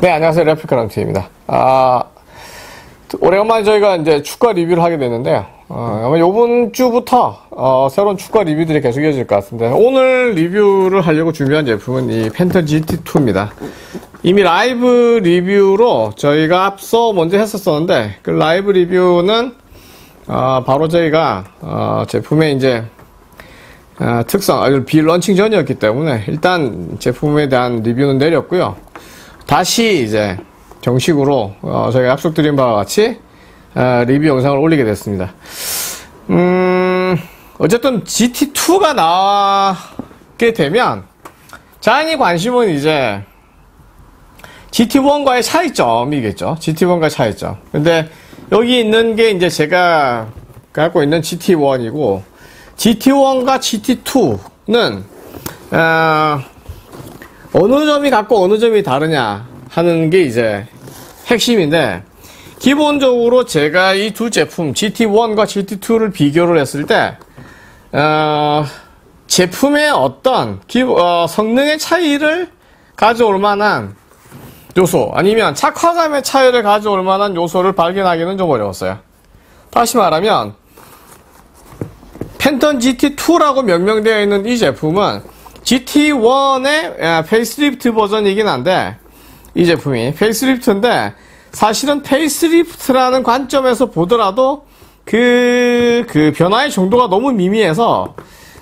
네, 안녕하세요. 레프크랑트입니다. 아, 오래간만에 저희가 이제 축구화 리뷰를 하게 됐는데요. 어, 아마 요번 주부터, 어, 새로운 축구화 리뷰들이 계속 이어질 것 같은데, 오늘 리뷰를 하려고 준비한 제품은 이 팬텀 GT2입니다. 이미 라이브 리뷰로 저희가 앞서 먼저 했었었는데, 그 라이브 리뷰는, 어, 바로 저희가, 어, 제품의 이제, 아, 특성, 아주 비런칭 전이었기 때문에, 일단 제품에 대한 리뷰는 내렸고요. 다시 이제 정식으로 어, 저희가 약속드린 바와 같이 어, 리뷰 영상을 올리게 됐습니다. 음, 어쨌든 GT2가 나게 되면 자연히 관심은 이제 GT1과의 차이점이겠죠. GT1과의 차이점. 근데 여기 있는 게 이제 제가 갖고 있는 GT1이고 GT1과 GT2는 어, 어느 점이 같고 어느 점이 다르냐 하는 게 이제 핵심인데 기본적으로 제가 이 두 제품 GT1과 GT2를 비교를 했을 때 어, 제품의 어떤 기, 어, 성능의 차이를 가져올 만한 요소 아니면 착화감의 차이를 가져올 만한 요소를 발견하기는 좀 어려웠어요. 다시 말하면 팬텀 GT2라고 명명되어 있는 이 제품은 GT1의 facelift 버전이긴 한데 이 제품이 facelift인데 사실은 facelift라는 관점에서 보더라도 그, 그 변화의 정도가 너무 미미해서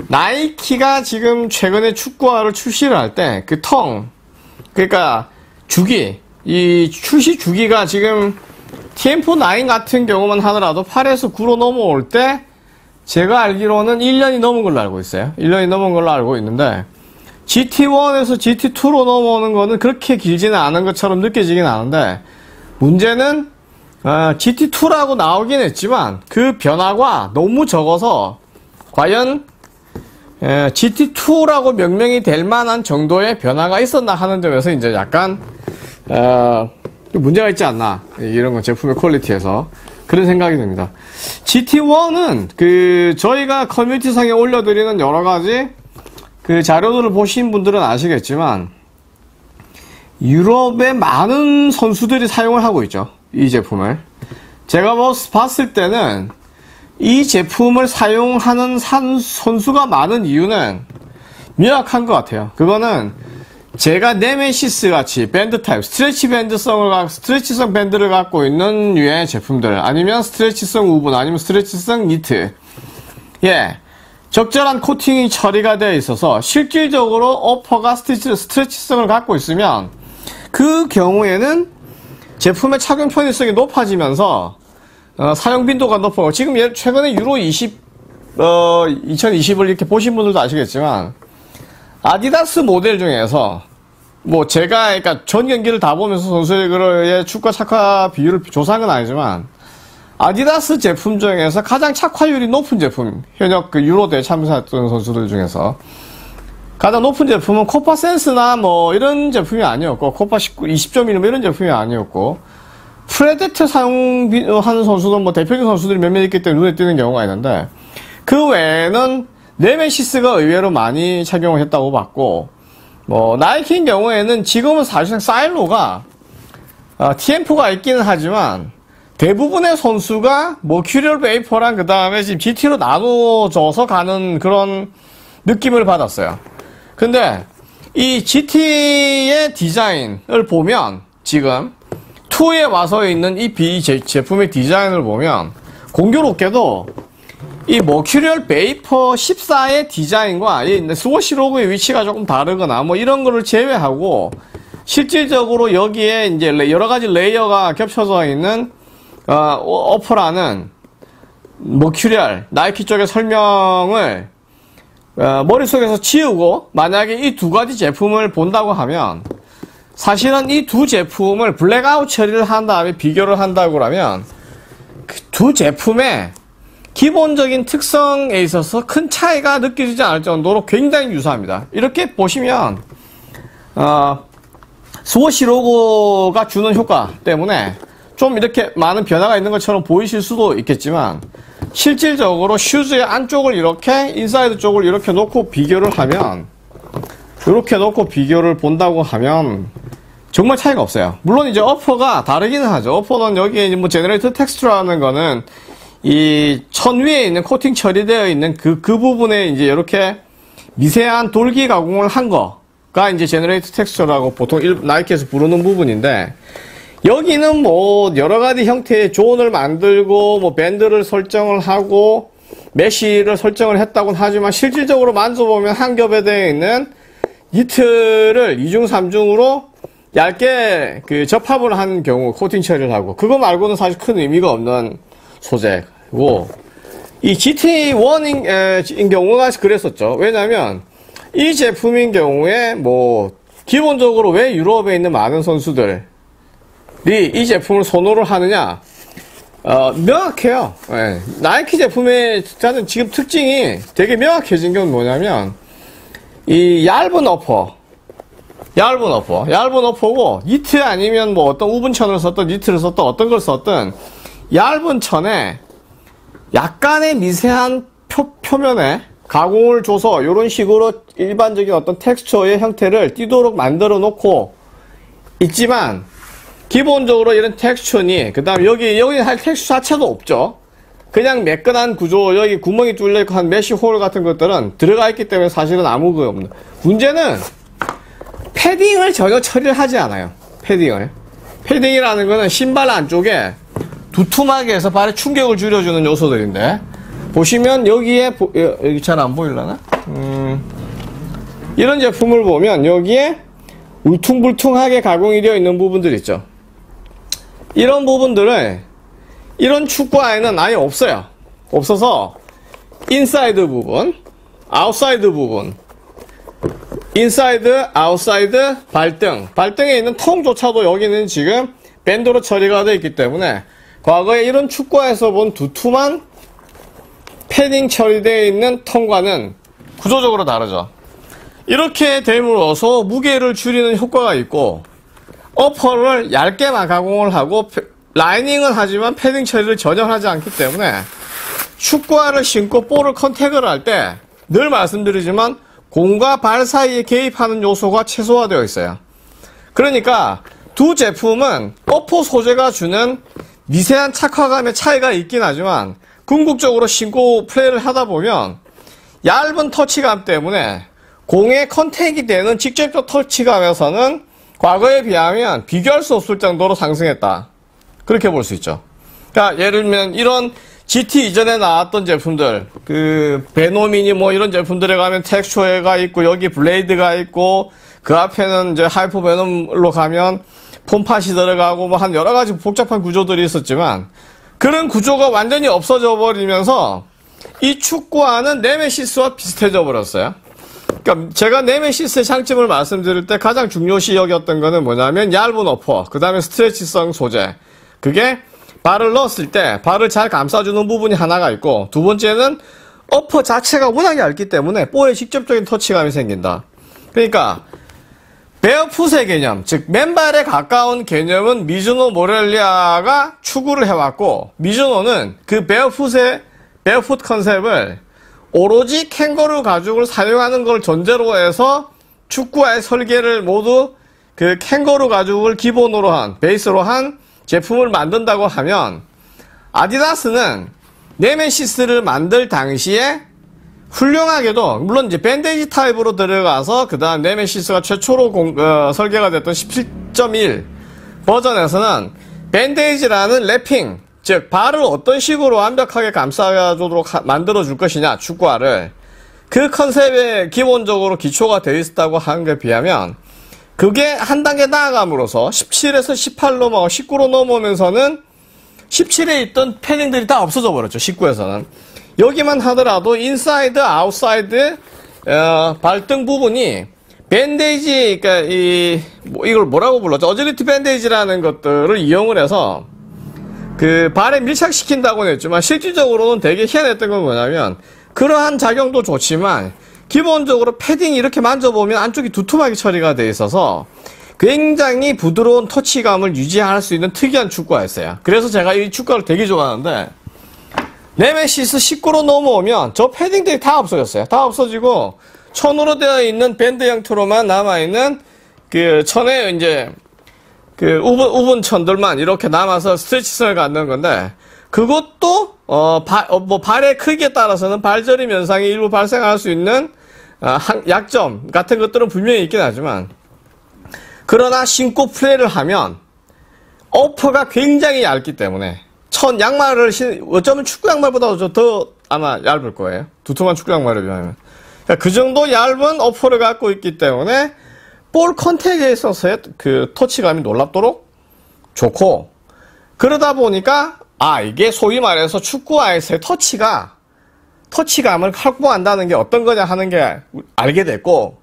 나이키가 지금 최근에 축구화를 출시를 할 때 그 텅, 그러니까 주기, 이 출시 주기가 지금 TM4-9 같은 경우만 하더라도 8에서 9로 넘어올 때 제가 알기로는 1년이 넘은 걸로 알고 있어요. 1년이 넘은 걸로 알고 있는데 GT1에서 GT2로 넘어오는 거는 그렇게 길지는 않은 것처럼 느껴지긴 하는데 문제는 어, GT2라고 나오긴 했지만 그 변화가 너무 적어서 과연 에, GT2라고 명명이 될 만한 정도의 변화가 있었나 하는 점에서 이제 약간 어, 문제가 있지 않나 이런 건 제품의 퀄리티에서 그런 생각이 듭니다. GT1은 그 저희가 커뮤니티 상에 올려드리는 여러 가지 그 자료들을 보신 분들은 아시겠지만 유럽의 많은 선수들이 사용을 하고 있죠. 이 제품을. 제가 뭐 봤을 때는 이 제품을 사용하는 산, 선수가 많은 이유는 명확한 것 같아요. 그거는 제가 네메시스 같이 밴드 타입, stretch 밴드성을, stretch성 밴드를 갖고 있는 유의 제품들, 아니면 stretch성 woven, 아니면 stretch성 니트. 예. 적절한 코팅이 처리가 되어 있어서 실질적으로 upper가 stretch, stretch성을 갖고 있으면 그 경우에는 제품의 착용 편의성이 높아지면서 어, 사용 빈도가 높고 지금 최근에 유로 20 어, 2020을 이렇게 보신 분들도 아시겠지만 아디다스 모델 중에서 뭐 제가 그러니까 전 경기를 다 보면서 선수의 축구 착화 비율을 조사한 건 아니지만 아디다스 제품 중에서 가장 착화율이 높은 제품, 현역 그 유로 때에 참가했던 선수들 중에서. 가장 높은 제품은 코파 센스나 뭐 이런 제품이 아니었고, 코파 19, 20.1뭐 이런 제품이 아니었고, 프레데터 사용하는 선수도 뭐 대표적인 선수들이 몇몇 있기 때문에 눈에 띄는 경우가 있는데, 그 외에는 네메시스가 의외로 많이 착용을 했다고 봤고, 뭐, 나이키인 경우에는 지금은 사실상 사일로가, 어, TM4가 있기는 하지만, 대부분의 선수가 머큐리얼 베이퍼랑 그 다음에 지금 GT로 나눠져서 가는 그런 느낌을 받았어요. 근데 이 GT의 디자인을 보면 지금 2에 와서 있는 이 B 제품의 디자인을 보면 공교롭게도 이 머큐리얼 베이퍼 14의 디자인과 이 swoosh 로고의 위치가 조금 다르거나 뭐 이런 거를 제외하고 실질적으로 여기에 이제 여러 가지 layer가 겹쳐져 있는 어, upper라는 머큐리얼 나이키 쪽의 설명을 어, 머릿속에서 치우고 만약에 이 두 가지 제품을 본다고 하면 사실은 이 두 제품을 블랙아웃 처리를 한 다음에 비교를 한다고 하면 그 두 제품의 기본적인 특성에 있어서 큰 차이가 느껴지지 않을 정도로 굉장히 유사합니다. 이렇게 보시면 어, swoosh 로고가 주는 효과 때문에 좀 이렇게 많은 변화가 있는 것처럼 보이실 수도 있겠지만 실질적으로 슈즈의 안쪽을 이렇게 인사이드 쪽을 이렇게 놓고 비교를 하면 이렇게 놓고 비교를 본다고 하면 정말 차이가 없어요. 물론 이제 upper가 다르기는 하죠. upper는 여기에 뭐 generative texture라는 거는 이 천 위에 있는 코팅 처리되어 있는 그, 그 부분에 이제 이렇게 미세한 돌기 가공을 한 거가 이제 generative texture라고 보통 일, 나이키에서 부르는 부분인데 여기는 뭐 여러 가지 형태의 zone을 만들고 뭐 밴드를 설정을 하고 mesh를 설정을 했다고는 하지만 실질적으로 만져보면 한 겹에 되어 있는 니트를 2중 3중으로 얇게 그 접합을 한 경우 코팅 처리를 하고 그거 말고는 사실 큰 의미가 없는 소재고 이 GT1인 경우가 그랬었죠. 왜냐면 이 제품인 경우에 뭐 기본적으로 왜 유럽에 있는 많은 선수들 이이 제품을 선호를 하느냐 어, 명확해요. 네. 나이키 제품의 지금 특징이 되게 명확해진 건 뭐냐면 이 얇은 어퍼 얇은 어퍼 얇은 어퍼고 니트 아니면 뭐 어떤 우분천을 썼던 니트를 썼던 어떤 걸 썼던 얇은 천에 약간의 미세한 표, 표면에 가공을 줘서 이런 식으로 일반적인 어떤 텍스처의 형태를 띄도록 만들어 놓고 있지만 기본적으로 이런 텍스처니 그 다음 여기 여기 할 텍스처 자체도 없죠 그냥 매끈한 구조 여기 구멍이 뚫려 있고 한 mesh hole 같은 것들은 들어가 있기 때문에 사실은 아무 그 없는 문제는 패딩을 전혀 처리를 하지 않아요 패딩을 패딩이라는 거는 신발 안쪽에 두툼하게 해서 발에 충격을 줄여주는 요소들인데 보시면 여기에 보, 여기 잘 안 보일라나? 음, 이런 제품을 보면 여기에 울퉁불퉁하게 가공이 되어 있는 부분들 있죠. 이런 부분들을 이런 축구화에는 아예 없어요. 없어서 인사이드 부분, 아웃사이드 부분, 인사이드, 아웃사이드, 발등, 발등에 있는 tongue조차도 여기는 지금 밴드로 처리가 되어 있기 때문에 과거에 이런 축구화에서 본 두툼한 패딩 처리되어 있는 tongue과는 구조적으로 다르죠. 이렇게 됨으로써 무게를 줄이는 효과가 있고 어퍼를 얇게만 가공을 하고 라이닝은 하지만 패딩 처리를 전혀 하지 않기 때문에 축구화를 신고 볼을 컨택을 할 때 늘 말씀드리지만 공과 발 사이에 개입하는 요소가 최소화되어 있어요. 그러니까 두 제품은 어퍼 소재가 주는 미세한 착화감의 차이가 있긴 하지만 궁극적으로 신고 플레이를 하다 보면 얇은 터치감 때문에 공의 contact이 되는 직접적 터치감에서는 과거에 비하면 비교할 수 없을 정도로 상승했다. 그렇게 볼 수 있죠. 그러니까 예를 들면 이런 GT 이전에 나왔던 제품들, 그 베놈이니 뭐 이런 제품들에 가면 텍스처가 있고 여기 blade가 있고 그 앞에는 이제 하이퍼 베놈으로 가면 foam pod이 들어가고 뭐 한 여러 가지 복잡한 구조들이 있었지만 그런 구조가 완전히 없어져 버리면서 이 축구와는 네메시스와 비슷해져 버렸어요. 그러니까 제가 네메시스의 장점을 말씀드릴 때 가장 중요시 여겼던 거는 뭐냐면 얇은 어퍼, 그 다음에 스트레치성 소재. 그게 발을 넣었을 때 발을 잘 감싸주는 부분이 하나가 있고 두 번째는 어퍼 자체가 워낙 얇기 때문에 볼에 직접적인 터치감이 생긴다. 그러니까 베어풋의 개념, 즉 맨발에 가까운 개념은 미즈노 모렐리아가 추구를 해왔고 미즈노는 그 베어풋의 베어풋 컨셉을 오로지 캥거루 가죽을 사용하는 걸 전제로 해서 축구화의 설계를 모두 그 캥거루 가죽을 기본으로 한 베이스로 한 제품을 만든다고 하면 아디다스는 Nemeziz를 만들 당시에 훌륭하게도 물론 이제 bandage 타입으로 들어가서 그 다음 Nemeziz가 최초로 공, 어, 설계가 됐던 17.1 버전에서는 bandage라는 wrapping 즉 발을 어떤 식으로 완벽하게 감싸주도록 만들어 줄 것이냐 축구화를 그 컨셉에 기본적으로 기초가 되어 있었다고 하는 것에 비하면 그게 한 단계 나아감으로써 17에서 18 넘어 19로 넘어오면서는 17에 있던 패딩들이 다 없어져 버렸죠 19에서는 여기만 하더라도 인사이드, 아웃사이드 어, 발등 부분이 bandage, 그러니까 이 뭐, 이걸 뭐라고 불렀죠? agility bandage라는 것들을 이용을 해서 그 발에 밀착시킨다고는 했지만 실질적으로는 되게 희한했던 건 뭐냐면 그러한 작용도 좋지만 기본적으로 패딩이 이렇게 만져보면 안쪽이 두툼하게 처리가 돼 있어서 굉장히 부드러운 터치감을 유지할 수 있는 특이한 축구화였어요. 그래서 제가 이 축구화를 되게 좋아하는데 네메시스 19로 넘어오면 저 패딩들이 다 없어졌어요. 다 없어지고 천으로 되어 있는 밴드 형태로만 남아있는 그 천에 이제 그 우분 우분 천들만 이렇게 남아서 스트레치성을 갖는 건데 그것도 어, 바, 어, 뭐 발의 크기에 따라서는 발저림 현상이 일부 발생할 수 있는 어, 한, 약점 같은 것들은 분명히 있긴 하지만 그러나 신고 플레이를 하면 어퍼가 굉장히 얇기 때문에 천 양말을 신 어쩌면 축구 양말보다 더 아마 얇을 거예요. 두툼한 축구 양말에 비하면. 그러니까 그 정도 얇은 어퍼를 갖고 있기 때문에 볼 컨택에 있어서의 그 터치감이 놀랍도록 좋고 그러다 보니까 아 이게 소위 말해서 축구화에서의 터치가 터치감을 확보한다는 게 어떤 거냐 하는 게 알게 됐고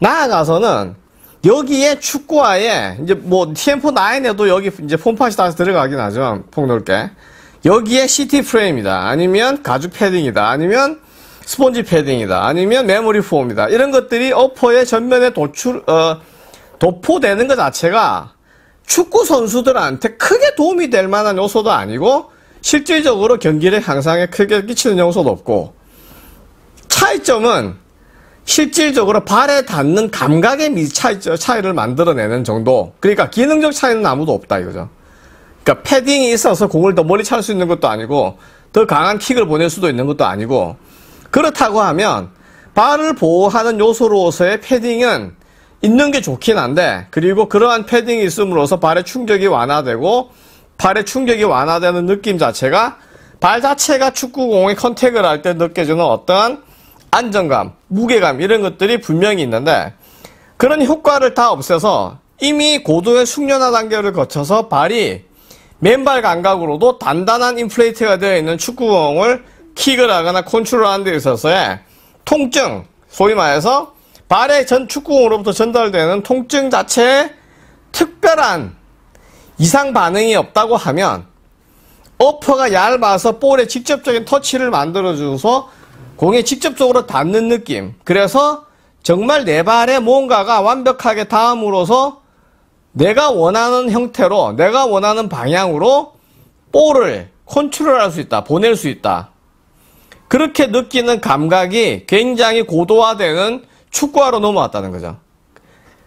나아가서는 여기에 축구화에 이제 뭐 TM4-9에도 여기 이제 폼팟이 다시 들어가긴 하지만 폭넓게. 여기에 CT 프레임이다. 아니면 가죽 패딩이다. 아니면 스폰지 패딩이다 아니면 메모리 폼이다 이런 것들이 어퍼의 전면에 도출 어, 도포되는 것 자체가 축구 선수들한테 크게 도움이 될 만한 요소도 아니고 실질적으로 경기력 향상에 크게 끼치는 요소도 없고 차이점은 실질적으로 발에 닿는 감각의 차이, 차이를 만들어내는 정도. 그러니까 기능적 차이는 아무도 없다 이거죠. 그러니까 패딩이 있어서 공을 더 멀리 찰 수 있는 것도 아니고 더 강한 킥을 보낼 수도 있는 것도 아니고 그렇다고 하면 발을 보호하는 요소로서의 패딩은 있는 게 좋긴 한데 그리고 그러한 패딩이 있음으로써 발의 충격이 완화되고 발의 충격이 완화되는 느낌 자체가 발 자체가 축구공에 컨택을 할 때 느껴지는 어떠한 안정감, 무게감 이런 것들이 분명히 있는데 그런 효과를 다 없애서 이미 고도의 숙련화 단계를 거쳐서 발이 맨발 감각으로도 단단한 인플레이트가 되어 있는 축구공을 킥을 하거나 컨트롤 하는 데 있어서의 통증, 소위 말해서 발의 전 축구공으로부터 전달되는 통증 자체에 특별한 이상 반응이 없다고 하면 어퍼가 얇아서 볼에 직접적인 터치를 만들어줘서 공에 직접적으로 닿는 느낌. 그래서 정말 내 발에 뭔가가 완벽하게 닿음으로써 내가 원하는 형태로, 내가 원하는 방향으로 볼을 컨트롤할 수 있다, 보낼 수 있다. 그렇게 느끼는 감각이 굉장히 고도화되는 축구화로 넘어왔다는 거죠.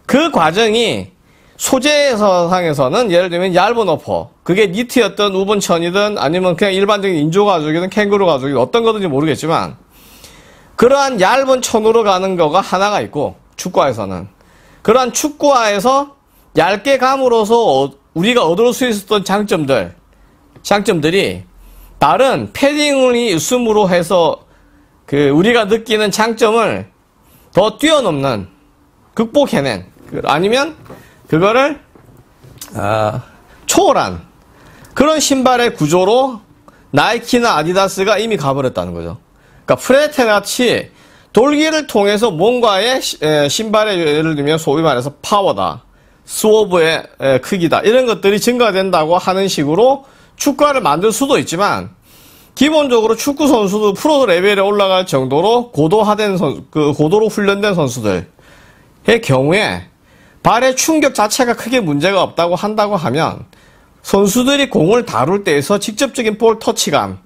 그 과정이 소재에서 상에서는 예를 들면 얇은 어퍼, 그게 니트였던 우분천이든 아니면 그냥 일반적인 인조 가죽이든 캥거루 가죽이든 어떤 거든지 모르겠지만 그러한 얇은 천으로 가는 거가 하나가 있고 축구화에서는 그러한 축구화에서 얇게 감으로써 어, 우리가 얻을 수 있었던 장점들 장점들이 다른 패딩이 있음으로 해서 그 우리가 느끼는 장점을 더 뛰어넘는 극복해낸 그 아니면 그거를 아, 초월한 그런 신발의 구조로 나이키나 아디다스가 이미 가버렸다는 거죠. 그러니까 프레테같이 돌기를 통해서 뭔가의 신발의 예를 들면 소위 말해서 파워다, 스워브의 크기다 이런 것들이 증가된다고 하는 식으로 축구화를 만들 수도 있지만 기본적으로 축구 선수도 프로 레벨에 올라갈 정도로 고도화된 선, 그 고도로 훈련된 선수들의 경우에 발의 충격 자체가 크게 문제가 없다고 한다고 하면 선수들이 공을 다룰 때에서 직접적인 볼 터치감이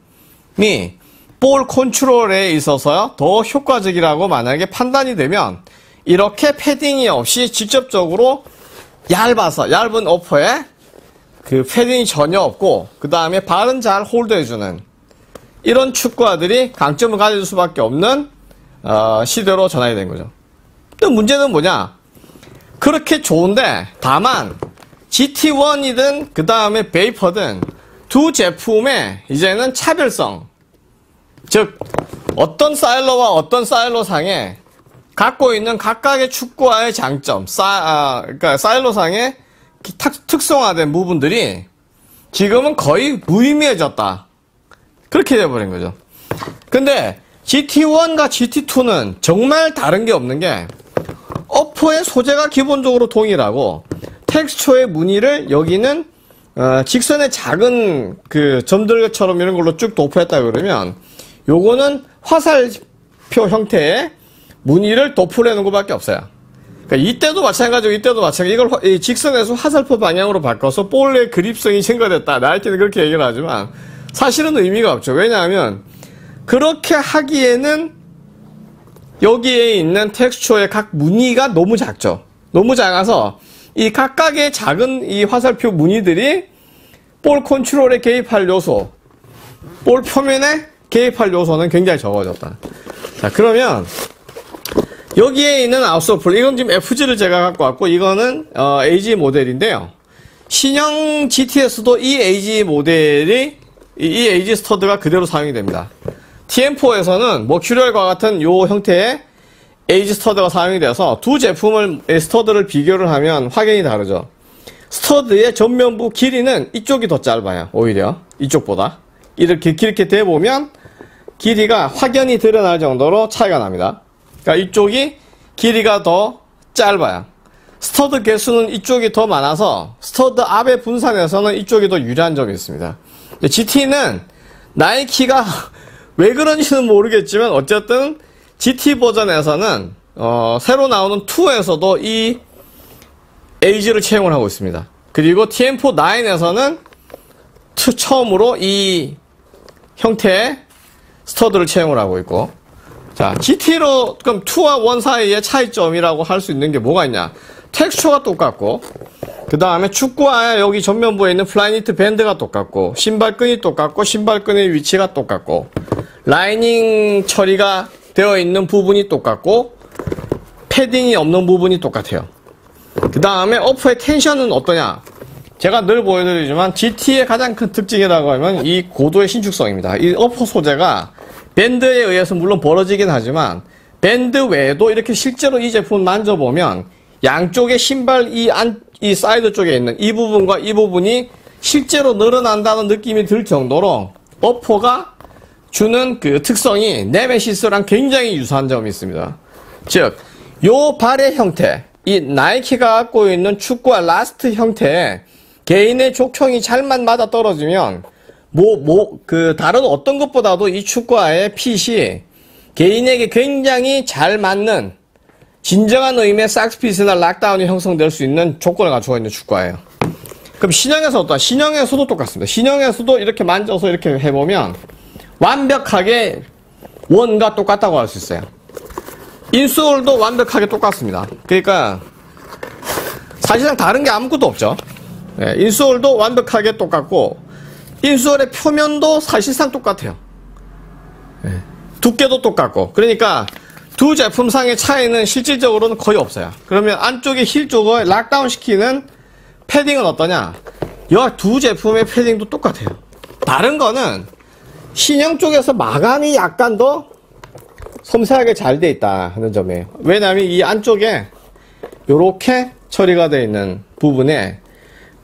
볼 컨트롤에 있어서 더 효과적이라고 만약에 판단이 되면 이렇게 패딩이 없이 직접적으로 얇아서 얇은 어퍼에 그 패딩이 전혀 없고 그 다음에 발은 잘 홀드해주는 이런 축구화들이 강점을 가질 수밖에 없는 어, 시대로 전환이 된 거죠. 또 문제는 뭐냐? 그렇게 좋은데 다만 GT1이든 그 다음에 베이퍼든 두 제품의 이제는 차별성 즉 어떤 사일러와 어떤 사일러 상에 갖고 있는 각각의 축구화의 장점, 사, 아, 그러니까 사일러 상의 특성화된 부분들이 지금은 거의 무의미해졌다. 그렇게 돼버린 거죠. 근데 GT1과 GT2는 정말 다른 게 없는 게 어퍼의 소재가 기본적으로 동일하고 텍스처의 무늬를 여기는 어, 직선의 작은 그 점들처럼 이런 걸로 쭉 도포했다 그러면 요거는 화살표 형태의 무늬를 도포내는 것밖에 없어요. 그러니까 이때도 마찬가지고 이때도 마찬가지. 이걸 화, 직선에서 화살표 방향으로 바꿔서 볼의 그립성이 증가됐다. 나이키는 그렇게 얘기를 하지만 사실은 의미가 없죠. 왜냐하면 그렇게 하기에는 여기에 있는 텍스처의 각 무늬가 너무 작죠. 너무 작아서 이 각각의 작은 이 화살표 무늬들이 볼 컨트롤에 개입할 요소, 볼 표면에 개입할 요소는 굉장히 적어졌다. 자, 그러면 여기에 있는 아웃서플, 이건 지금 FG를 제가 갖고 왔고, 이거는 어, AG 모델인데요. 신형 GTS도 이 AG 모델이 이, 이 AG 스터드가 그대로 사용이 됩니다. TM4에서는 머큐리얼과 같은 요 형태의 AG 스터드가 사용이 돼서 두 제품을 스터드를 비교를 하면 확연히 다르죠. 스터드의 전면부 길이는 이쪽이 더 짧아요. 오히려 이쪽보다 이렇게 이렇게 대 보면 길이가 확연히 드러날 정도로 차이가 납니다. 그러니까 이쪽이 길이가 더 짧아요. 스터드 개수는 이쪽이 더 많아서 스터드 앞의 분산에서는 이쪽이 더 유리한 점이 있습니다. GT는 나이키가 왜 그런지는 모르겠지만 어쨌든 GT 버전에서는 어, 새로 나오는 2에서도 이 에이지를 채용을 하고 있습니다. 그리고 Tiempo 9에서는 처음으로 이 형태의 스터드를 채용을 하고 있고 자 GT로 그럼 2와 1 사이의 차이점이라고 할 수 있는 게 뭐가 있냐? 텍스처가 똑같고 그 다음에 축구화 여기 전면부에 있는 Flyknit 밴드가 똑같고 신발끈이 똑같고 신발끈의 위치가 똑같고 라이닝 처리가 되어 있는 부분이 똑같고 패딩이 없는 부분이 똑같아요. 그 다음에 어퍼의 텐션은 어떠냐? 제가 늘 보여드리지만 GT의 가장 큰 특징이라고 하면 이 고도의 신축성입니다. 이 upper 소재가 밴드에 의해서 물론 벌어지긴 하지만 밴드 외에도 이렇게 실제로 이 제품 만져보면 양쪽의 신발 이 안, 이 사이드 쪽에 있는 이 부분과 이 부분이 실제로 늘어난다는 느낌이 들 정도로 upper가 주는 그 특성이 Nemeziz랑 굉장히 유사한 점이 있습니다. 즉, 요 발의 형태, 이 나이키가 갖고 있는 축구화 last 형태에 개인의 족형이 잘만 맞아 떨어지면 뭐, 뭐, 그, 다른 어떤 것보다도 이 축구화의 fit이 개인에게 굉장히 잘 맞는 진정한 의미의 socks fit이나 lockdown이 형성될 수 있는 조건을 갖추고 있는 축구예요. 그럼 신형에서 어떠? 신형에서도 똑같습니다. 신형에서도 이렇게 만져서 이렇게 해보면 완벽하게 one과 똑같다고 할 수 있어요. insole도 완벽하게 똑같습니다. 그러니까 사실상 다른 게 아무것도 없죠. 네, insole도 완벽하게 똑같고 insole의 표면도 사실상 똑같아요. 네, 두께도 똑같고 그러니까 두 제품상의 차이는 실질적으로는 거의 없어요. 그러면 안쪽에 힐 쪽을 lockdown 시키는 패딩은 어떠냐? 이 두 제품의 패딩도 똑같아요. 다른 거는 신형 쪽에서 마감이 약간 더 섬세하게 잘 돼 있다 하는 점이에요. 왜냐하면 이 안쪽에 이렇게 처리가 되어 있는 부분에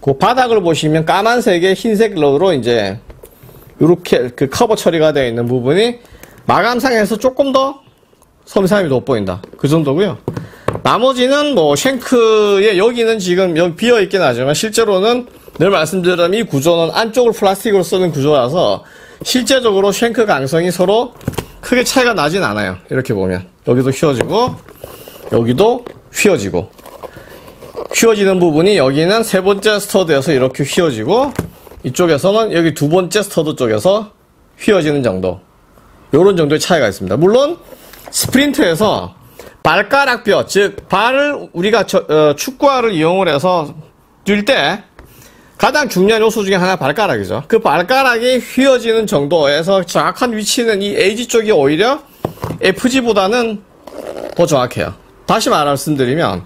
그 바닥을 보시면 까만색의 흰색 러로 이제 이렇게 그 커버 처리가 되어 있는 부분이 마감상에서 조금 더 섬세함이 돋보인다. 그 정도고요. 나머지는 뭐 shank에 여기는 지금 여기 비어 있긴 하지만 실제로는 늘 말씀드린 이 구조는 안쪽을 플라스틱으로 쓰는 구조라서 실제적으로 shank 강성이 서로 크게 차이가 나진 않아요. 이렇게 보면 여기도 휘어지고 여기도 휘어지고 휘어지는 부분이 여기는 세 번째 스터드에서 이렇게 휘어지고 이쪽에서는 여기 두 번째 스터드 쪽에서 휘어지는 정도 이런 정도의 차이가 있습니다. 물론 스프린트에서 발가락뼈, 즉 발을 우리가 저, 어, 축구화를 이용을 해서 뛸 때 가장 중요한 요소 중에 하나 발가락이죠. 그 발가락이 휘어지는 정도에서 정확한 위치는 이 AG 쪽이 오히려 FG보다는 더 정확해요. 다시 말씀드리면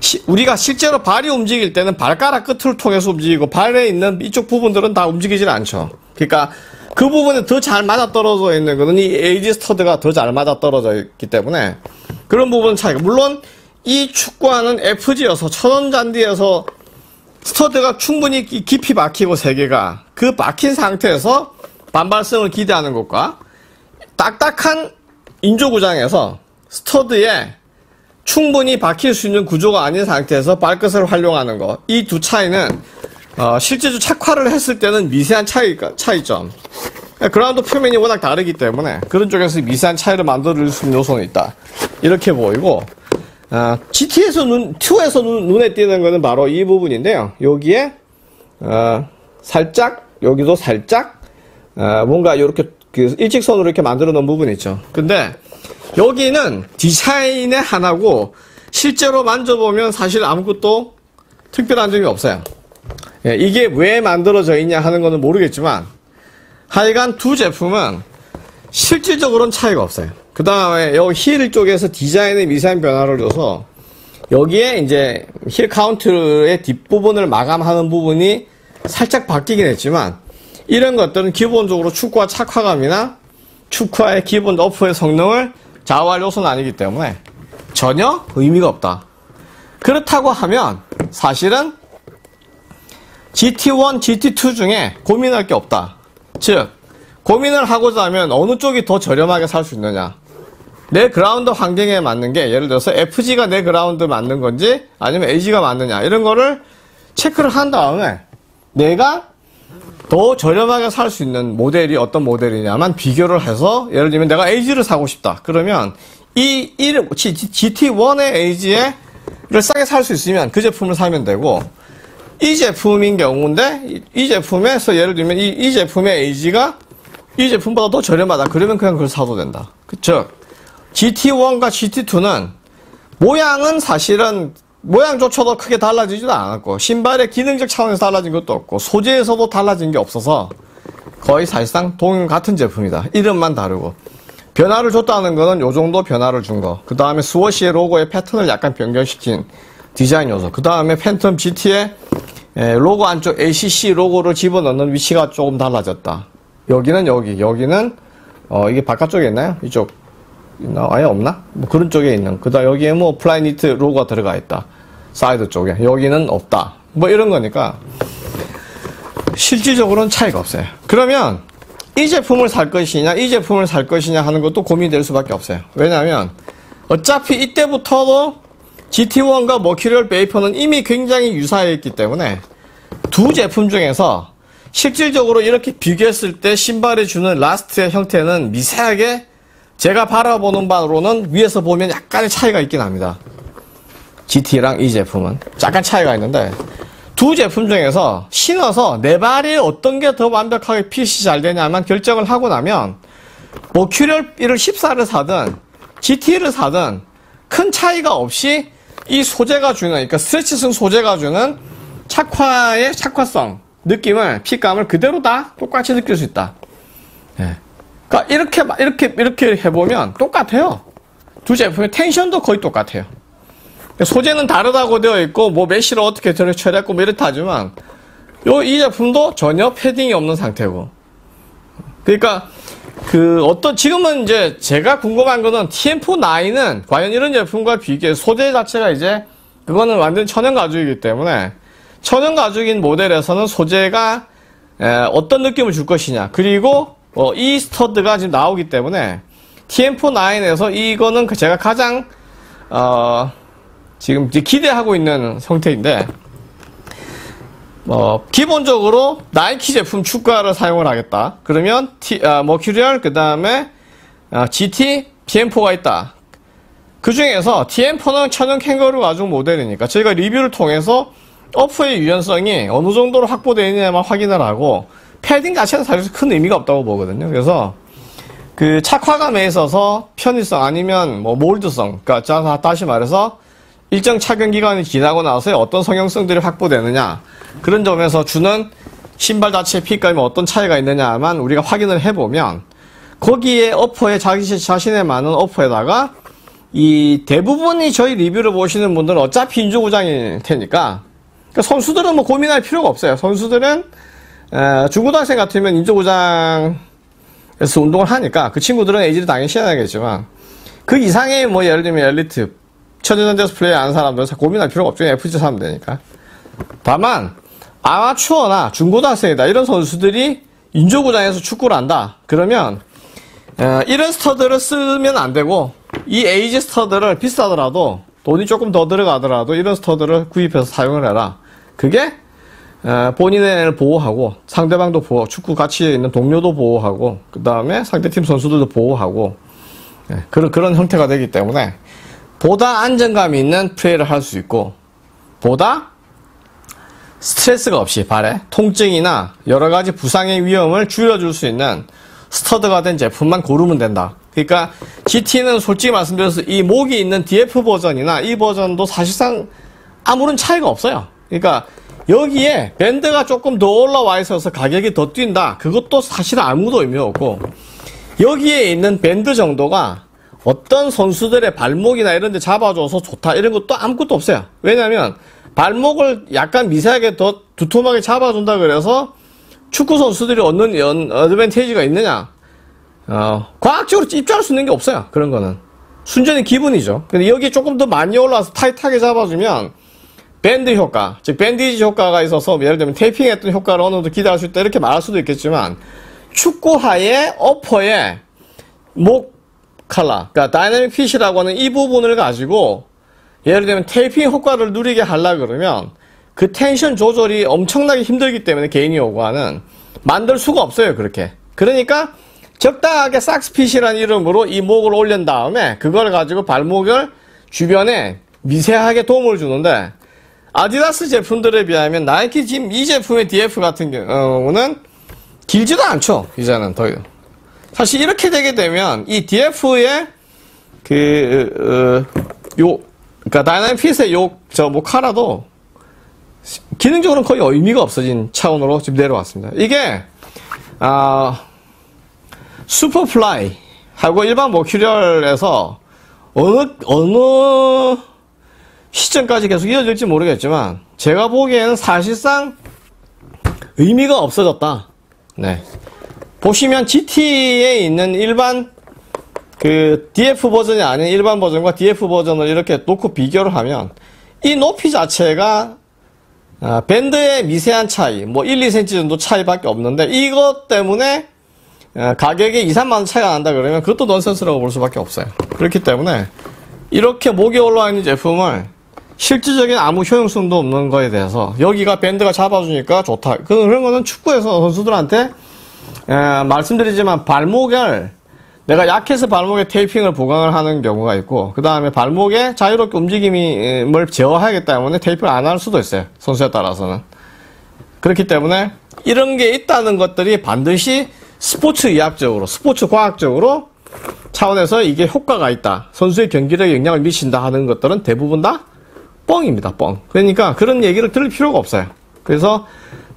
시, 우리가 실제로 발이 움직일 때는 발가락 끝을 통해서 움직이고 발에 있는 이쪽 부분들은 다 움직이질 않죠. 그러니까 그 부분에 더 잘 맞아 떨어져 있는 거는 이 AG 스터드가 더 잘 맞아 떨어져 있기 때문에 그런 부분 차이가 물론 이 축구화는 FG여서 천연 잔디에서 스터드가 충분히 깊이 박히고 세 개가 그 박힌 상태에서 반발성을 기대하는 것과 딱딱한 인조 구장에서 스터드에 충분히 박힐 수 있는 구조가 아닌 상태에서 발끝을 활용하는 것. 이 두 차이는 어, 실제로 착화를 했을 때는 미세한 차이, 차이점. 그라운드 표면이 워낙 다르기 때문에 그런 쪽에서 미세한 차이를 만들어줄 수 있는 요소는 있다. 이렇게 보이고, 어, GT에서 눈, 2에서 눈, 에 띄는 거는 바로 이 부분인데요. 여기에, 어, 살짝, 여기도 살짝, 어, 뭔가 이렇게 그 일직선으로 이렇게 만들어 놓은 부분이 있죠. 근데 여기는 디자인의 하나고 실제로 만져보면 사실 아무것도 특별한 점이 없어요. 예, 이게 왜 만들어져 있냐 하는 거는 모르겠지만 하여간 두 제품은 실질적으로는 차이가 없어요. 그 다음에 여기 힐 쪽에서 디자인의 미세한 변화를 줘서 여기에 이제 heel counter의 뒷부분을 마감하는 부분이 살짝 바뀌긴 했지만 이런 것들은 기본적으로 축구화 착화감이나 축구의 기본 어프의 성능을 좌우할 요소는 아니기 때문에 전혀 의미가 없다. 그렇다고 하면 사실은 GT1, GT2 중에 고민할 게 없다. 즉, 고민을 하고자 하면 어느 쪽이 더 저렴하게 살 수 있느냐. 내 그라운드 환경에 맞는 게 예를 들어서 FG가 내 그라운드 맞는 건지 아니면 AG가 맞느냐 이런 거를 체크를 한 다음에 내가 더 저렴하게 살 수 있는 모델이 어떤 모델이냐만 비교를 해서 예를 들면 내가 AG를 사고 싶다. 그러면 이, 이 GT1의 AG를 싸게 살 수 있으면 그 제품을 사면 되고 이 제품인 경우인데 이, 이 제품에서 예를 들면 이, 이 제품의 AG가 이 제품보다 더 저렴하다. 그러면 그냥 그걸 사도 된다. 그쵸? GT1과 GT2는 모양은 사실은 모양조차도 크게 달라지지도 않았고 신발의 기능적 차원에서 달라진 것도 없고 소재에서도 달라진 게 없어서 거의 사실상 동 같은 제품이다. 이름만 다르고 변화를 줬다는 거는 요 정도 변화를 준 거. 그 다음에 Swoosh의 로고의 패턴을 약간 변경시킨 디자인 요소. 그 다음에 Phantom GT의 로고 안쪽 ACC 로고를 집어넣는 위치가 조금 달라졌다. 여기는 여기, 여기는 어 이게 바깥쪽에 있나요? 이쪽 있나? 아예 없나? 뭐 그런 쪽에 있는. 그 다음 여기에 뭐 Flyknit 로고가 들어가 있다. 사이드 쪽에. 여기는 없다. 뭐 이런 거니까 실질적으로는 차이가 없어요. 그러면 이 제품을 살 것이냐, 이 제품을 살 것이냐 하는 것도 고민될 수밖에 없어요. 왜냐하면 어차피 이때부터도 GT1과 Mercurial Vapor는 이미 굉장히 유사했기 때문에 두 제품 중에서 실질적으로 이렇게 비교했을 때 신발이 주는 last의 형태는 미세하게 제가 바라보는 바로는 위에서 보면 약간의 차이가 있긴 합니다. GT랑 이 제품은 약간 차이가 있는데 두 제품 중에서 신어서 내 발이 어떤 게 더 완벽하게 핏이 잘 되냐만 결정을 하고 나면 머큐리얼 1을 14를 사든 GT를 사든 큰 차이가 없이 이 소재가 주는 그러니까 스트레치성 소재가 주는 착화의 착화성 느낌을 핏감을 그대로 다 똑같이 느낄 수 있다. 예. 그러니까 이렇게 이렇게 이렇게 해보면 똑같아요. 두 제품의 텐션도 거의 똑같아요. 소재는 다르다고 되어 있고 뭐 메쉬를 어떻게 처리했고 뭐 이렇다 하지만 요 이 제품도 전혀 패딩이 없는 상태고. 그러니까 그 어떤 지금은 이제 제가 궁금한 거는 TM4-9은 과연 이런 제품과 비교해 소재 자체가 이제 그거는 완전 천연 가죽이기 때문에 천연 가죽인 모델에서는 소재가 어떤 느낌을 줄 것이냐 그리고 어, 이 스터드가 지금 나오기 때문에 TM4-9에서 이거는 그 제가 가장 어, 지금 기대하고 있는 형태인데 어, 기본적으로 나이키 제품 축가를 사용을 하겠다. 그러면 아, 머큐리얼 그 다음에 아, GT TM4가 있다. 그 중에서 TM4는 천연 캥거루 가죽 모델이니까 저희가 리뷰를 통해서 어프의 유연성이 어느 정도로 확보되어 있느냐만 확인을 하고 패딩 자체는 사실 큰 의미가 없다고 보거든요. 그래서 그 착화감에 있어서 편의성 아니면 뭐 몰드성, 그러니까 다시 말해서 일정 착용 기간이 지나고 나서 어떤 성형성들이 확보되느냐 그런 점에서 주는 신발 자체의 핏감이 어떤 차이가 있느냐만 우리가 확인을 해보면 거기에 어퍼에 자기 자신에 맞는 어퍼에다가 이 대부분이 저희 리뷰를 보시는 분들은 어차피 인조구장일 테니까 그러니까 선수들은 뭐 고민할 필요가 없어요. 선수들은 중고등학생 같으면 인조구장에서 운동을 하니까 그 친구들은 에이지를 당연히 신어야겠지만 그 이상의 뭐 예를 들면 엘리트 천연잔디에서 플레이하는 사람들은 고민할 필요가 없죠. FG 사면 되니까. 다만 아마추어나 중고등학생이다 이런 선수들이 인조구장에서 축구를 한다. 그러면 어, 이런 stud를 쓰면 안 되고 이 AG stud를 비싸더라도 돈이 조금 더 들어가더라도 이런 stud를 구입해서 사용을 해라. 그게 어, 본인을 보호하고 상대방도 보호, 축구 같이 있는 동료도 보호하고 그 다음에 상대팀 선수들도 보호하고 예, 그런 그런 형태가 되기 때문에 보다 안정감 있는 플레이를 할 수 있고 보다 스트레스가 없이 발에 통증이나 여러 가지 부상의 위험을 줄여줄 수 있는 스터드가 된 제품만 고르면 된다. 그러니까 GT는 솔직히 말씀드려서 이 목이 있는 DF 버전이나 이 버전도 사실상 아무런 차이가 없어요. 그러니까 여기에 밴드가 조금 더 올라와 있어서 가격이 더 뛴다. 그것도 사실 아무도 의미 없고 여기에 있는 밴드 정도가 어떤 선수들의 발목이나 이런 데 잡아줘서 좋다 이런 것도 아무것도 없어요. 왜냐면 발목을 약간 미세하게 더 두툼하게 잡아준다 그래서 축구 선수들이 얻는 연, 어드밴테이지가 있느냐? 어, 과학적으로 입증할 수 있는 게 없어요. 그런 거는. 순전히 기분이죠. 근데 여기 조금 더 많이 올라와서 타이트하게 잡아주면 밴드 효과, 즉 bandage 효과가 있어서 예를 들면 테이핑했던 효과를 어느 정도 기대할 수 있다 이렇게 말할 수도 있겠지만 축구화의 upper의 목 칼라, 그러니까 dynamic fit이라고 하는 이 부분을 가지고 예를 들면 테이핑 효과를 누리게 하려 그러면 그 텐션 조절이 엄청나게 힘들기 때문에 개인이 요구하는 만들 수가 없어요 그렇게. 그러니까 적당하게 socks fit이라는 이름으로 이 목을 올린 다음에 그걸 가지고 발목을 주변에 미세하게 도움을 주는데 아디다스 제품들에 비하면 나이키 지금 이 제품의 DF 같은 경우는 길지도 않죠. 이제는 더 사실 이렇게 되게 되면 이 DF의 그, 어, 요, 그니까 dynamic fit의 요, 저, 뭐, 칼라도 기능적으로는 거의 의미가 없어진 차원으로 지금 내려왔습니다. 이게, 아, 슈퍼플라이 하고 일반 머큐리얼에서 어느, 어느 시점까지 계속 이어질지 모르겠지만, 제가 보기에는 사실상 의미가 없어졌다. 네. 보시면 GT에 있는 일반 그 DF 버전이 아닌 일반 버전과 DF 버전을 이렇게 놓고 비교를 하면 이 높이 자체가 아, 밴드의 미세한 차이, 뭐 1, 2cm 정도 차이밖에 없는데 이것 때문에 아, 가격에 2, 3만 원 차이가 난다 그러면 그것도 넌센스라고 볼 수밖에 없어요. 그렇기 때문에 이렇게 목에 올라와 있는 제품을 실질적인 아무 효용성도 없는 거에 대해서 여기가 밴드가 잡아주니까 좋다. 그런 거는 축구에서 선수들한테 에, 말씀드리지만 발목을 내가 약해서 발목에 테이핑을 보강을 하는 경우가 있고 그 다음에 발목에 자유롭게 움직임을 제어하기 때문에 테이핑을 안 할 수도 있어요. 선수에 따라서는. 그렇기 때문에 이런 게 있다는 것들이 반드시 스포츠 의학적으로 스포츠 과학적으로 차원에서 이게 효과가 있다. 선수의 경기력에 영향을 미친다 하는 것들은 대부분 다 뻥입니다 뻥. 그러니까 그런 얘기를 들을 필요가 없어요. 그래서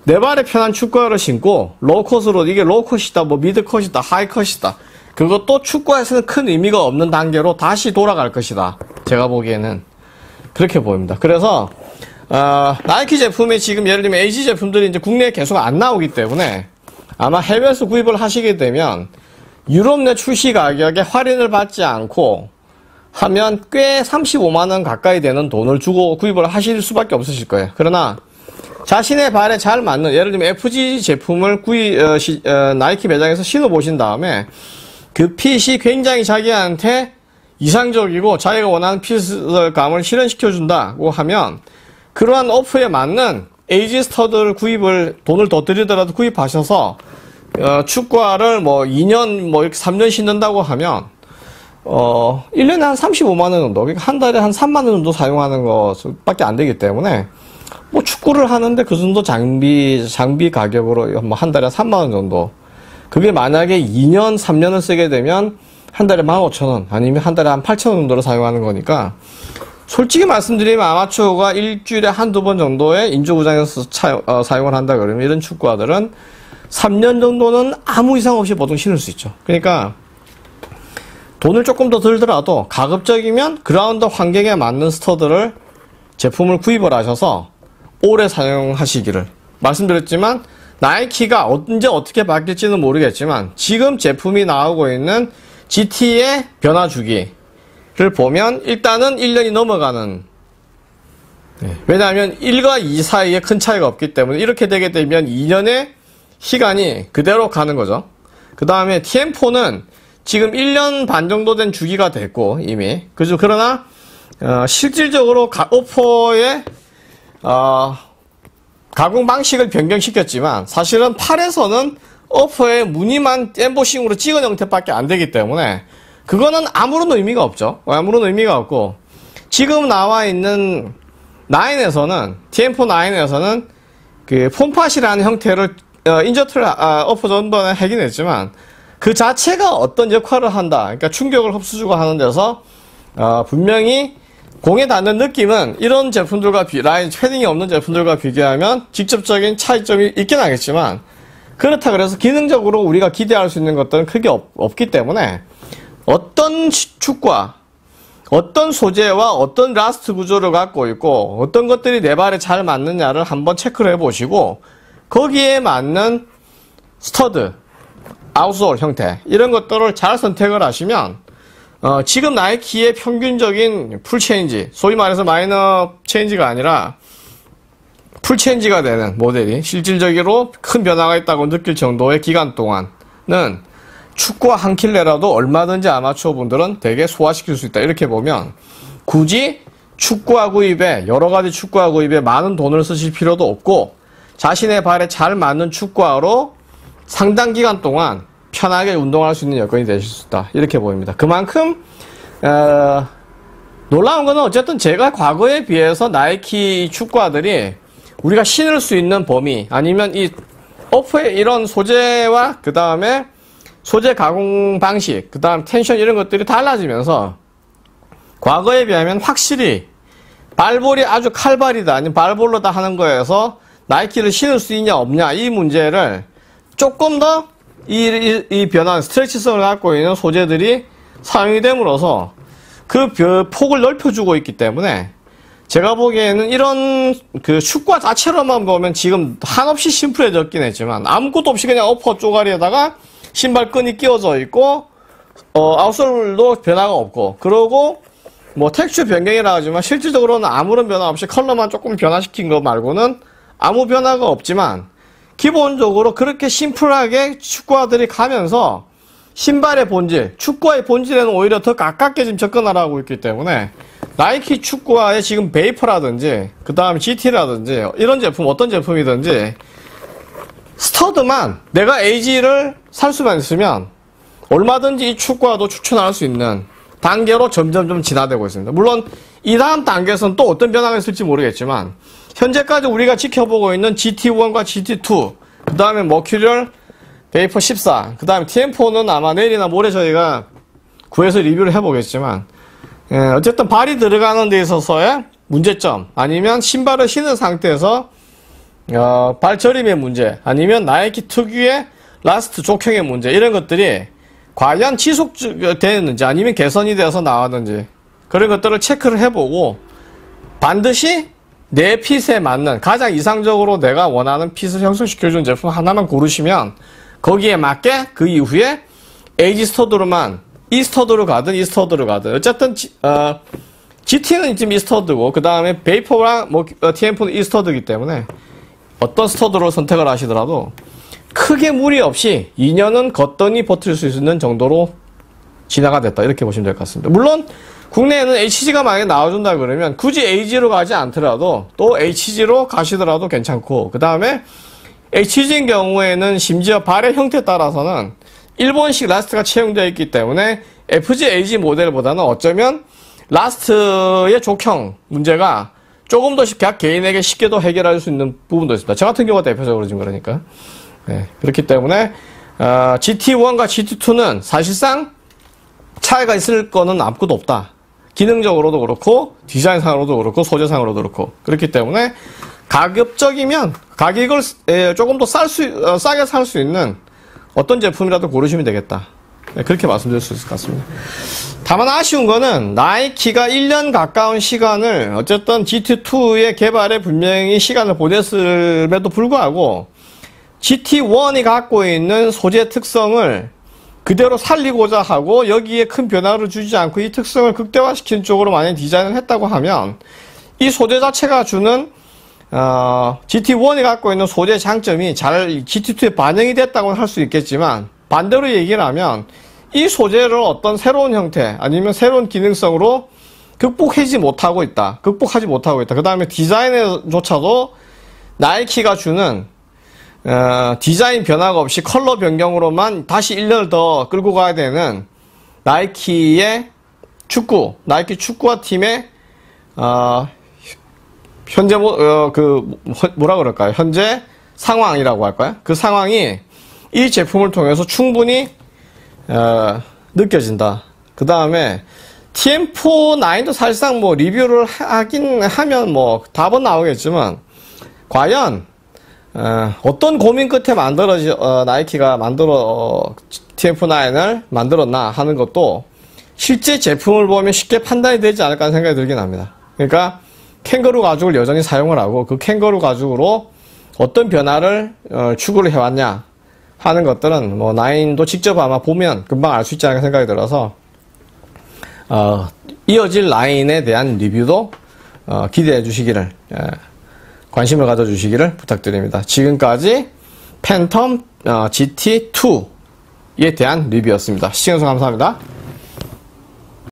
내 발에 편한 축구화를 신고 low cut으로 이게 low cut이다 뭐 미드컷이다 하이컷이다. 그것도 축구에서는 큰 의미가 없는 단계로 다시 돌아갈 것이다. 제가 보기에는 그렇게 보입니다. 그래서 어, 나이키 제품이 지금 예를 들면 AG 제품들이 이제 국내에 계속 안 나오기 때문에 아마 해외에서 구입을 하시게 되면 유럽 내 출시 가격에 할인을 받지 않고 하면 꽤 35만원 가까이 되는 돈을 주고 구입을 하실 수밖에 없으실 거예요. 그러나 자신의 발에 잘 맞는 예를 들면 FG 제품을 구이 어, 시, 어, 나이키 매장에서 신어 보신 다음에 그 핏이 굉장히 자기한테 이상적이고 자기가 원하는 fit감을 실현시켜 준다고 하면 그러한 오프에 맞는 AG stud를 구입을 돈을 더 들이더라도 구입하셔서 어, 축구화를 뭐 2년 뭐 3년 신는다고 하면 어 1년에 한 35만 원 정도 그러니까 한 달에 한 3만 원 정도 사용하는 것밖에 안 되기 때문에 뭐 축구를 하는데 그 정도 장비 장비 가격으로 뭐 한 달에 3만 원 정도. 그게 만약에 2년 3년을 쓰게 되면 한 달에 15,000원 아니면 한 달에 한 8,000원 정도를 사용하는 거니까 솔직히 말씀드리면 아마추어가 일주일에 한두 번 정도의 인조구장에서 차, 어, 사용을 한다 그러면 이런 축구화들은 3년 정도는 아무 이상 없이 보통 신을 수 있죠. 그러니까 돈을 조금 더 들더라도 가급적이면 그라운드 환경에 맞는 스터드를 제품을 구입을 하셔서 오래 사용하시기를 말씀드렸지만 나이키가 언제 어떻게 바뀔지는 모르겠지만 지금 제품이 나오고 있는 GT의 변화 주기를 보면 일단은 1년이 넘어가는 네. 왜냐하면 1과 2 사이에 큰 차이가 없기 때문에 이렇게 되게 되면 2년의 시간이 그대로 가는 거죠. 그 다음에 TM4는 지금 1년 반 정도 된 주기가 됐고 이미 그죠 그러나 어, 실질적으로 오퍼의 어, 가공 방식을 변경시켰지만 사실은 팔에서는 어퍼의 무늬만 엠보싱으로 찍은 형태밖에 안 되기 때문에 그거는 아무런 의미가 없죠. 아무런 의미가 없고 지금 나와 있는 9에서는 TM4 9에서는 그 폼팟이라는 형태를 어, 인저트를 아, 어퍼 전번에 하긴 했지만 그 자체가 어떤 역할을 한다. 그러니까 충격을 흡수주고 하는 데서 어, 분명히 공에 닿는 느낌은 이런 제품들과 비, 라인 패딩이 없는 제품들과 비교하면 직접적인 차이점이 있긴 하겠지만 그렇다 그래서 기능적으로 우리가 기대할 수 있는 것들은 크게 없, 없기 때문에 어떤 축구화 어떤 소재와 어떤 last 구조를 갖고 있고 어떤 것들이 내 발에 잘 맞느냐를 한번 체크를 해 보시고 거기에 맞는 stud, outsole 형태 이런 것들을 잘 선택을 하시면 어, 지금 나이키의 평균적인 full change 소위 말해서 minor change가 아니라 full change가 되는 모델이 실질적으로 큰 변화가 있다고 느낄 정도의 기간 동안은 축구화 한 켤레라도 얼마든지 아마추어 분들은 되게 소화시킬 수 있다. 이렇게 보면 굳이 축구화 구입에 여러 가지 축구화 구입에 많은 돈을 쓰실 필요도 없고 자신의 발에 잘 맞는 축구화로 상당 기간 동안 편하게 운동할 수 있는 여건이 되실 수 있다. 이렇게 보입니다. 그만큼 어, 놀라운 거는 어쨌든 제가 과거에 비해서 나이키 축구화들이 우리가 신을 수 있는 범위 아니면 이 오프의 이런 소재와 그 다음에 소재 가공 방식, 그 다음 텐션 이런 것들이 달라지면서 과거에 비하면 확실히 발볼이 아주 칼발이다, 아니면 발볼로다 하는 거에서 나이키를 신을 수 있냐 없냐 이 문제를 조금 더 이, 이, 이 변한 스트레치성을 갖고 있는 소재들이 사용이 됨으로써 그 폭을 넓혀주고 있기 때문에 제가 보기에는 이런 그 축과 자체로만 보면 지금 한없이 심플해졌긴 했지만 아무것도 없이 그냥 어퍼 쪼가리에다가 신발끈이 끼워져 있고 어, 아웃솔도 변화가 없고 그러고 뭐 텍스처 변경이라 하지만 실질적으로는 아무런 변화 없이 컬러만 조금 변화시킨 거 말고는 아무 변화가 없지만 기본적으로 그렇게 심플하게 축구화들이 가면서 신발의 본질, 축구화의 본질에는 오히려 더 가깝게 지금 접근하려고 있기 때문에 나이키 축구화의 지금 베이퍼라든지 그 다음 GT라든지 이런 제품 어떤 제품이든지 stud만 내가 AG를 살 수만 있으면 얼마든지 이 축구화도 추천할 수 있는 단계로 점점점 진화되고 있습니다. 물론 이 다음 단계에서는 또 어떤 변화가 있을지 모르겠지만 현재까지 우리가 지켜보고 있는 GT1과 GT2 그 다음에 머큐리얼 베이퍼 14 그 다음에 TM4는 아마 내일이나 모레 저희가 구해서 리뷰를 해보겠지만 예, 어쨌든 발이 들어가는 데 있어서의 문제점 아니면 신발을 신은 상태에서 어, 발저림의 문제 아니면 나이키 특유의 last 족형의 문제 이런 것들이 과연 지속되는지 아니면 개선이 되어서 나왔는지 그런 것들을 체크를 해보고 반드시 내 fit에 맞는 가장 이상적으로 내가 원하는 fit을 형성시켜주는 제품 하나만 고르시면 거기에 맞게 그 이후에 AG stud로만 이 stud로 가든 이 stud로 가든 어쨌든 어, GT는 지금 이 stud고 그 다음에 베이퍼랑 뭐 어, TM4는 이 stud이기 때문에 어떤 stud로 선택을 하시더라도 크게 무리 없이 2년은 거뜬히 버틸 수 있는 정도로 진화가 됐다 이렇게 보시면 될 것 같습니다. 물론 국내에는 HG가 만약에 나와준다 그러면 굳이 AG로 가지 않더라도 또 HG로 가시더라도 괜찮고 그 다음에 HG인 경우에는 심지어 발의 형태에 따라서는 일본식 last가 채용되어 있기 때문에 FG AG 모델보다는 어쩌면 last의 족형 문제가 조금 더 각 개인에게 쉽게도 해결할 수 있는 부분도 있습니다. 저 같은 경우가 대표적으로 지금 그러니까. 네, 그렇기 때문에 어, GT1과 GT2는 사실상 차이가 있을 거는 아무것도 없다. 기능적으로도 그렇고 디자인상으로도 그렇고 소재상으로도 그렇고 그렇기 때문에 가급적이면 가격을 조금 더 쌀 수, 어, 싸게 살 수 있는 어떤 제품이라도 고르시면 되겠다. 네, 그렇게 말씀드릴 수 있을 것 같습니다. 다만 아쉬운 거는 나이키가 1년 가까운 시간을 어쨌든 GT2의 개발에 분명히 시간을 보냈음에도 불구하고 GT1이 갖고 있는 소재 특성을 그대로 살리고자 하고 여기에 큰 변화를 주지 않고 이 특성을 극대화시키는 쪽으로 만약 디자인을 했다고 하면 이 소재 자체가 주는 어, GT1이 갖고 있는 소재 장점이 잘 GT2에 반영이 됐다고 할 수 있겠지만 반대로 얘기를 하면 이 소재를 어떤 새로운 형태 아니면 새로운 기능성으로 극복하지 못하고 있다. 극복하지 못하고 있다. 그 다음에 디자인에조차도 나이키가 주는 어, 디자인 변화가 없이 컬러 변경으로만 다시 1년을 더 끌고 가야 되는 나이키의 축구, 나이키 축구화 팀의 어, 현재 뭐, 어, 그 뭐라 그럴까요? 현재 상황이라고 할까요? 그 상황이 이 제품을 통해서 충분히 어, 느껴진다. 그 다음에 TM49도 사실상 뭐 리뷰를 하긴 하면 뭐 답은 나오겠지만 과연 어, 떤 고민 끝에 만들어지 어, 나이키가 만들어 어, TF9을 만들었나 하는 것도 실제 제품을 보면 쉽게 판단이 되지 않을까 하는 생각이 들긴 합니다. 그러니까 캥거루 가죽을 여전히 사용을 하고 그 캥거루 가죽으로 어떤 변화를 어, 추구를 해왔냐 하는 것들은 뭐 나인도 직접 아마 보면 금방 알 수 있지 않을까 생각이 들어서 어, 이어질 라인에 대한 리뷰도 어, 기대해 주시기를 예, 관심을 가져 주시기를 부탁드립니다. 지금까지 팬텀 어, GT2에 대한 리뷰였습니다. 시청해주셔서 감사합니다.